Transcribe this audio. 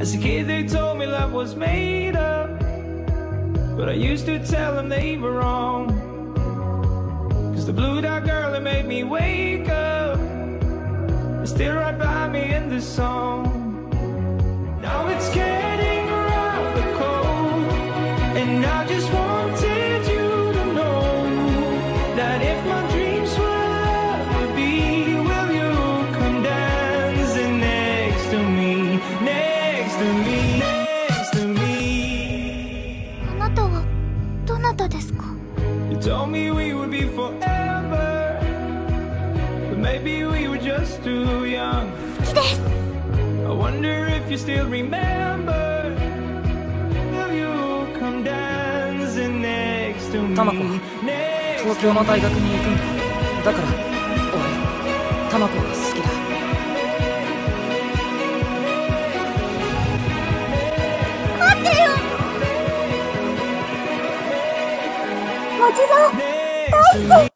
As a kid, they told me love was made up. But I used to tell them they were wrong. Cause the blue dot girl that made me wake up is still right by me in this song. Now it's getting rather cold, and I just wanted タマコは東京の大学に行くんだだから俺タマ子が好きだ。持ち蔵